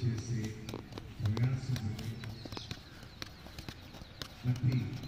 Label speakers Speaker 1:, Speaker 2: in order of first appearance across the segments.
Speaker 1: చేసే ప్రయాస నటి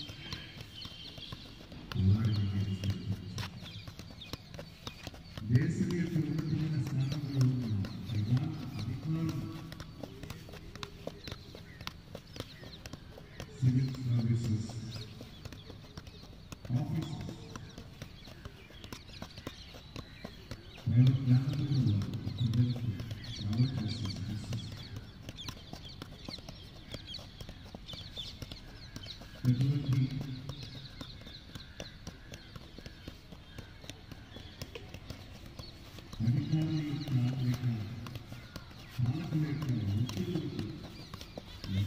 Speaker 1: Civil Services. Ne yapıyorsunuz? Merhaba, yanında durun. Ne yapıyorsunuz? Ne yapıyorsunuz?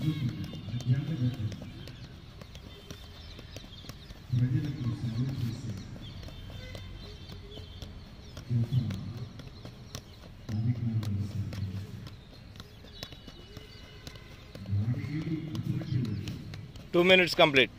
Speaker 1: Thank you.
Speaker 2: Two minutes complete.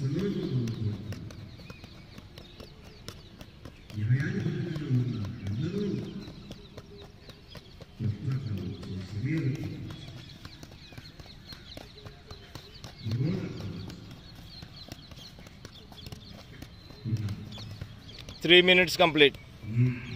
Speaker 1: Salute,
Speaker 2: three minutes complete.
Speaker 1: Hmm.